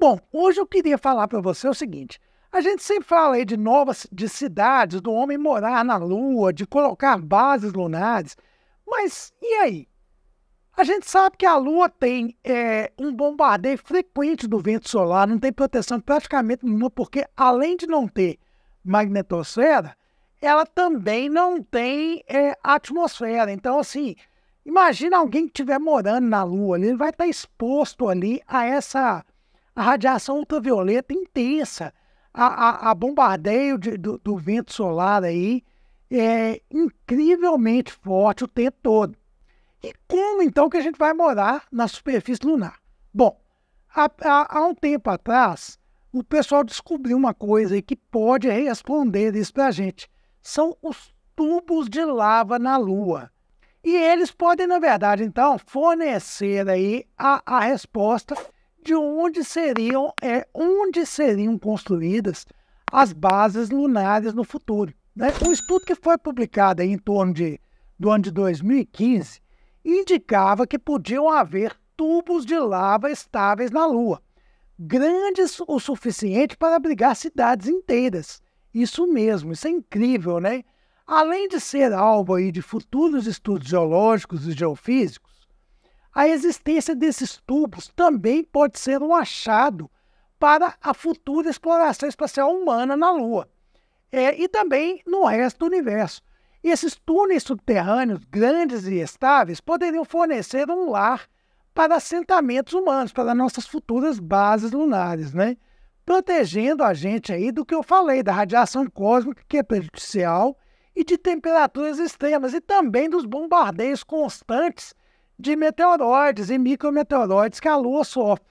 Bom, hoje eu queria falar para você o seguinte: a gente sempre fala aí de novas de cidades, do homem morar na Lua, de colocar bases lunares, mas e aí? A gente sabe que a Lua tem é, um bombardeio frequente do vento solar, não tem proteção praticamente nenhuma, porque além de não ter magnetosfera, ela também não tem é, atmosfera. Então, assim, imagina alguém que estiver morando na Lua, ele vai estar exposto ali a essa a radiação ultravioleta intensa, a, a, a bombardeio de, do, do vento solar aí é incrivelmente forte o tempo todo. E como então que a gente vai morar na superfície lunar? Bom, há, há, há um tempo atrás, o pessoal descobriu uma coisa que pode responder isso para a gente. São os tubos de lava na Lua. E eles podem, na verdade, então, fornecer aí a, a resposta de onde seriam, é, onde seriam construídas as bases lunares no futuro. Né? Um estudo que foi publicado em torno de, do ano de 2015 indicava que podiam haver tubos de lava estáveis na Lua, grandes o suficiente para abrigar cidades inteiras. Isso mesmo, isso é incrível, né? Além de ser alvo aí de futuros estudos geológicos e geofísicos, a existência desses tubos também pode ser um achado para a futura exploração espacial humana na Lua é, e também no resto do universo. Esses túneis subterrâneos grandes e estáveis poderiam fornecer um lar para assentamentos humanos, para nossas futuras bases lunares, né? protegendo a gente aí do que eu falei, da radiação cósmica que é prejudicial e de temperaturas extremas e também dos bombardeios constantes de meteoroides e micrometeoroides que a Lua sofre.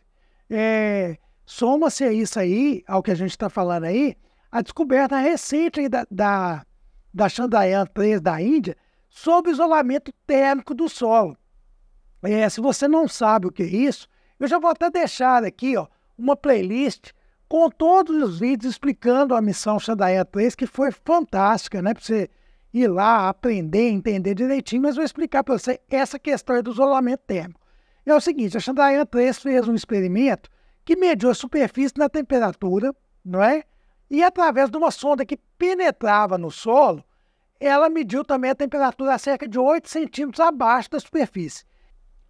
É, Soma-se a isso aí, ao que a gente está falando aí, a descoberta recente da, da da Chandrayaan 3 da Índia sobre isolamento térmico do solo. É, se você não sabe o que é isso, eu já vou até deixar aqui ó, uma playlist com todos os vídeos explicando a missão Chandrayaan 3, que foi fantástica, né? Para você ir lá, aprender, entender direitinho, mas vou explicar para você essa questão do isolamento térmico. É o seguinte, a Chandrayaan 3 fez um experimento que mediu a superfície na temperatura, não é? E através de uma sonda que penetrava no solo, ela mediu também a temperatura a cerca de 8 centímetros abaixo da superfície.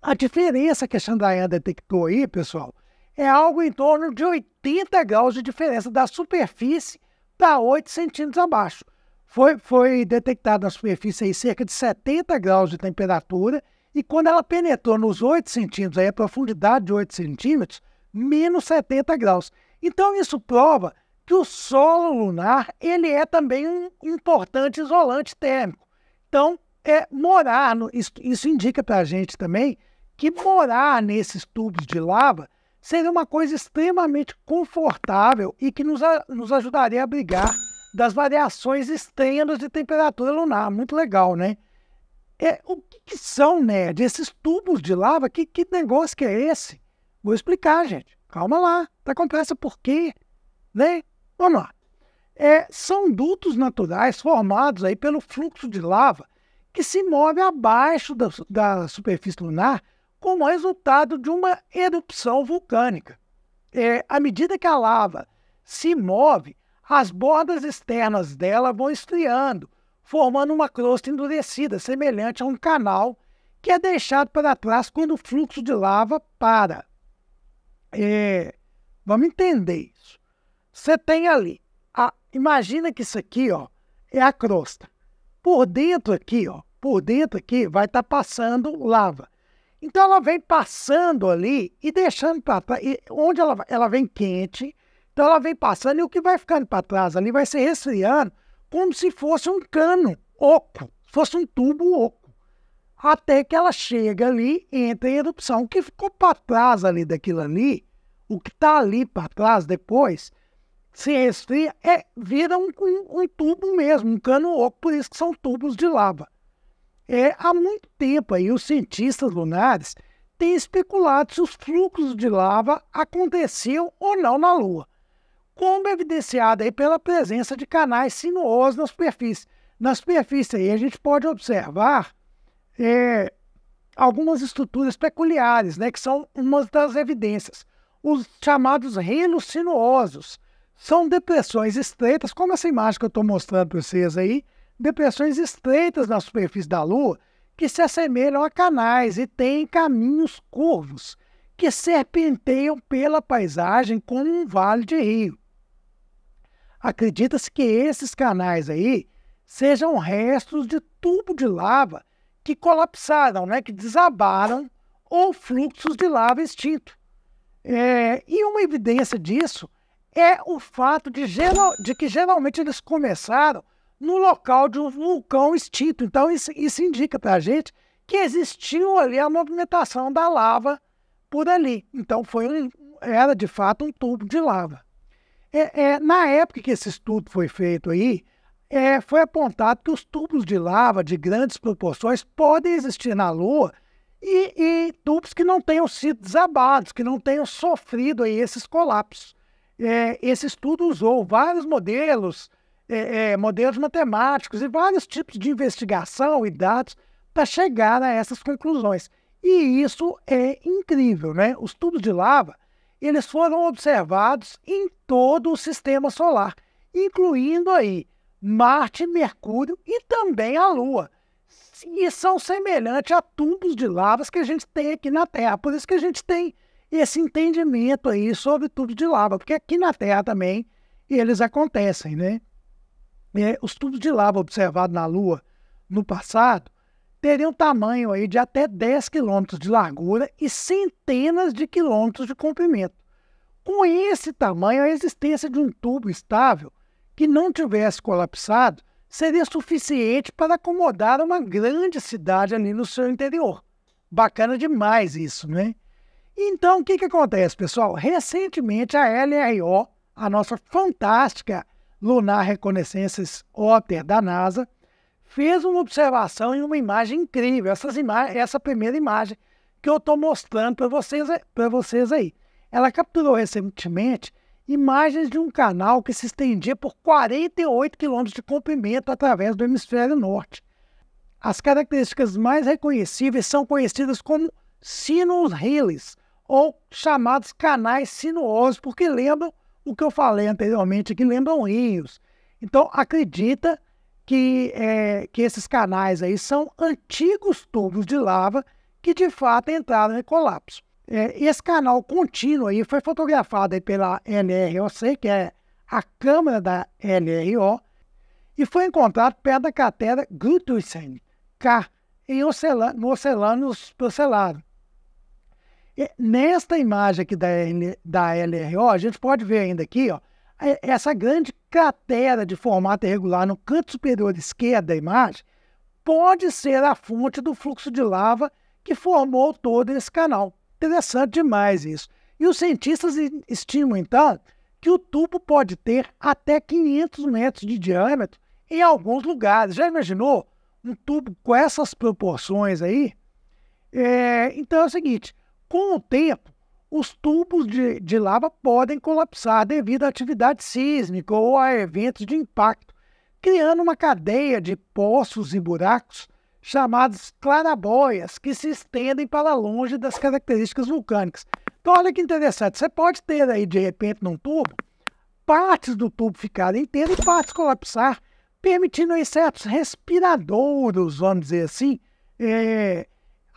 A diferença que a Chandrayaan detectou aí, pessoal, é algo em torno de 80 graus de diferença da superfície para 8 centímetros abaixo. Foi, foi detectado na superfície aí cerca de 70 graus de temperatura e quando ela penetrou nos 8 centímetros, aí a profundidade de 8 centímetros, menos 70 graus. Então isso prova que o solo lunar ele é também um importante isolante térmico. Então, é morar, no, isso, isso indica para a gente também que morar nesses tubos de lava seria uma coisa extremamente confortável e que nos, nos ajudaria a abrigar das variações extremas de temperatura lunar. Muito legal, né? É, o que, que são, Ned, esses tubos de lava? Que, que negócio que é esse? Vou explicar, gente. Calma lá. Tá com pressa por quê? Né? Vamos lá. É, são dutos naturais formados aí pelo fluxo de lava que se move abaixo da, da superfície lunar como resultado de uma erupção vulcânica. É, à medida que a lava se move, as bordas externas dela vão esfriando, formando uma crosta endurecida, semelhante a um canal que é deixado para trás quando o fluxo de lava para. É, vamos entender isso. Você tem ali, a, imagina que isso aqui, ó, é a crosta. Por dentro aqui, ó, por dentro aqui vai estar tá passando lava. Então ela vem passando ali e deixando para trás, onde ela, ela vem quente, então ela vem passando e o que vai ficando para trás ali vai se resfriando como se fosse um cano oco, fosse um tubo oco. Até que ela chega ali e entra em erupção. O que ficou para trás ali daquilo ali, o que está ali para trás depois, se resfria, é, vira um, um, um, tubo mesmo, um cano oco, por isso que são tubos de lava. É, há muito tempo aí, os cientistas lunares têm especulado se os fluxos de lava aconteciam ou não na Lua, como evidenciado aí pela presença de canais sinuosos na superfície. Na superfície aí a gente pode observar é, algumas estruturas peculiares, né, que são uma das evidências. os chamados renos sinuosos. São depressões estreitas, como essa imagem que eu estou mostrando para vocês aí, depressões estreitas na superfície da Lua, que se assemelham a canais e têm caminhos curvos, que serpenteiam pela paisagem como um vale de rio. Acredita-se que esses canais aí sejam restos de tubo de lava que colapsaram, né, que desabaram, ou fluxos de lava extinto. É, e uma evidência disso é o fato de, geral, de, que geralmente eles começaram no local de um vulcão extinto. Então, isso, isso indica para a gente que existiu ali a movimentação da lava por ali. Então, foi era de fato um tubo de lava. É, é, na época que esse estudo foi feito aí, é, foi apontado que os tubos de lava de grandes proporções podem existir na Lua e, e tubos que não tenham sido desabados, que não tenham sofrido aí esses colapsos. É, esse estudo usou vários modelos, é, é, modelos matemáticos e vários tipos de investigação e dados para chegar a essas conclusões. E isso é incrível, né? Os tubos de lava, eles foram observados em todo o sistema solar, incluindo aí Marte, Mercúrio e também a Lua e são semelhantes a tubos de lavas que a gente tem aqui na Terra. Por isso que a gente tem esse entendimento aí sobre tubos de lava, porque aqui na Terra também eles acontecem, né? É, os tubos de lava observados na Lua no passado teriam tamanho aí de até 10 quilômetros de largura e centenas de quilômetros de comprimento. Com esse tamanho, a existência de um tubo estável que não tivesse colapsado seria suficiente para acomodar uma grande cidade ali no seu interior. Bacana demais isso, né? Então, o que, que acontece, pessoal? Recentemente, a LRO, a nossa fantástica Lunar Reconnaissance Otter da NASA, fez uma observação em uma imagem incrível. Essas ima essa primeira imagem que eu estou mostrando para vocês, vocês aí. Ela capturou recentemente imagens de um canal que se estendia por 48 quilômetros de comprimento através do hemisfério norte. As características mais reconhecíveis são conhecidas como sinus hills, ou chamados canais sinuosos, porque lembram o que eu falei anteriormente, que lembram rios. Então, acredita que, é, que esses canais aí são antigos tubos de lava que de fato entraram em colapso. É, esse canal contínuo aí foi fotografado aí pela LROC, que é a câmera da LRO, e foi encontrado perto da cratera Grutuisen, K, em Ocelan no Oceano Procelaro. nesta imagem aqui da, da LRO, a gente pode ver ainda aqui, ó, essa grande cratera de formato irregular no canto superior esquerdo da imagem pode ser a fonte do fluxo de lava que formou todo esse canal. Interessante demais isso. E os cientistas estimam, então, que o tubo pode ter até 500 metros de diâmetro em alguns lugares. Já imaginou um tubo com essas proporções aí? É, então é o seguinte: com o tempo, os tubos de, de lava podem colapsar devido à atividade sísmica ou a eventos de impacto, criando uma cadeia de poços e buracos chamados clarabóias, que se estendem para longe das características vulcânicas. Então, olha que interessante, você pode ter aí, de repente, num tubo, partes do tubo ficarem inteiras e partes colapsar, permitindo aí certos respiradouros, vamos dizer assim, é,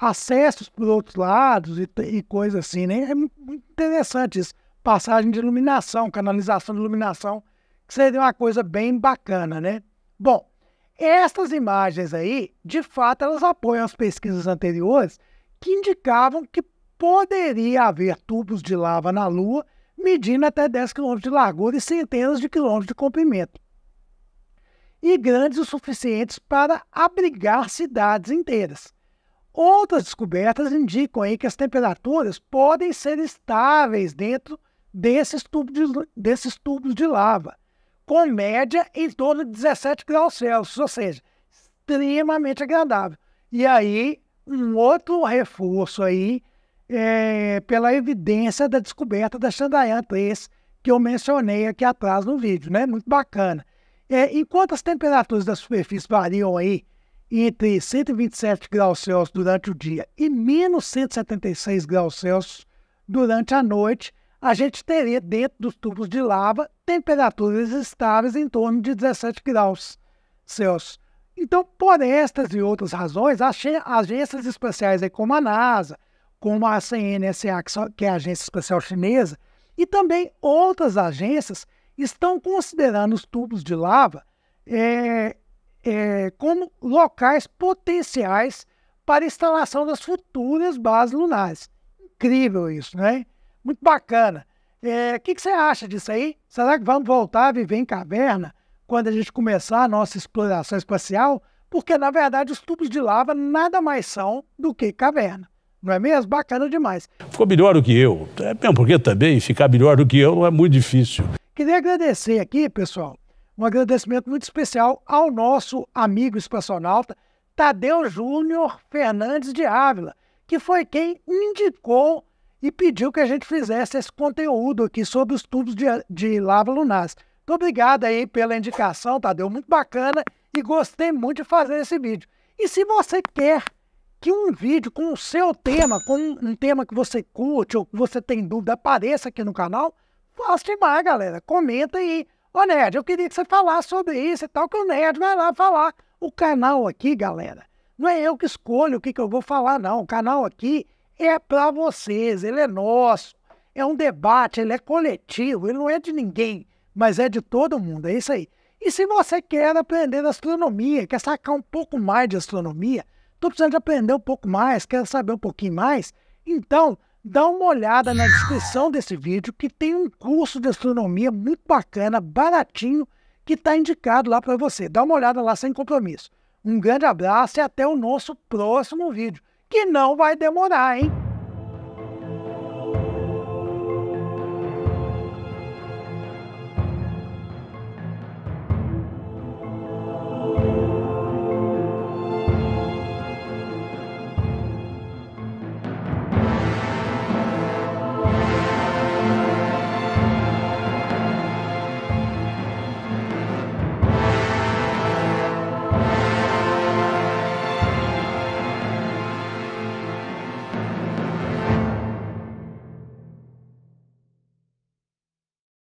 acessos por outros lados e, e coisas assim, né? É muito interessante isso. Passagem de iluminação, canalização de iluminação, que seria uma coisa bem bacana, né? Bom, estas imagens aí, de fato, elas apoiam as pesquisas anteriores que indicavam que poderia haver tubos de lava na Lua medindo até 10 km de largura e centenas de quilômetros de comprimento. E grandes o suficientes para abrigar cidades inteiras. Outras descobertas indicam aí que as temperaturas podem ser estáveis dentro desses tubos de, desses tubos de lava, com média em torno de 17 graus Celsius, ou seja, extremamente agradável. E aí, um outro reforço aí, é, pela evidência da descoberta da Chandrayaan 3, que eu mencionei aqui atrás no vídeo, né? Muito bacana. É, enquanto as temperaturas da superfície variam aí entre 127 graus Celsius durante o dia e menos 176 graus Celsius durante a noite, a gente teria dentro dos tubos de lava temperaturas estáveis em torno de 17 graus Celsius. Então, por estas e outras razões, agências espaciais como a NASA, como a CNSA, que é a Agência Espacial Chinesa, e também outras agências estão considerando os tubos de lava é, é, como locais potenciais para a instalação das futuras bases lunares. Incrível isso, né? Muito bacana. O é, que, que você acha disso aí? Será que vamos voltar a viver em caverna quando a gente começar a nossa exploração espacial? Porque, na verdade, os tubos de lava nada mais são do que caverna. Não é mesmo? Bacana demais. Ficou melhor do que eu. É mesmo porque também ficar melhor do que eu não é muito difícil. Queria agradecer aqui, pessoal, um agradecimento muito especial ao nosso amigo espaçonauta Tadeu Júnior Fernandes de Ávila, que foi quem indicou e pediu que a gente fizesse esse conteúdo aqui sobre os tubos de, de lava lunares. Muito obrigado aí pela indicação, Tadeu, muito bacana e gostei muito de fazer esse vídeo. E se você quer que um vídeo com o seu tema, com um tema que você curte ou que você tem dúvida, apareça aqui no canal, faça demais, galera. Comenta aí. Ô, Nerd, eu queria que você falasse sobre isso e tal, que o Nerd vai lá falar. O canal aqui, galera, não é eu que escolho o que, que eu vou falar, não. O canal aqui é para vocês, ele é nosso. É um debate, ele é coletivo, ele não é de ninguém, mas é de todo mundo, é isso aí. E se você quer aprender astronomia, quer sacar um pouco mais de astronomia, Estou precisando de aprender um pouco mais, quero saber um pouquinho mais? Então, dá uma olhada na descrição desse vídeo que tem um curso de astronomia muito bacana, baratinho, que está indicado lá para você. Dá uma olhada lá sem compromisso. Um grande abraço e até o nosso próximo vídeo, que não vai demorar, hein?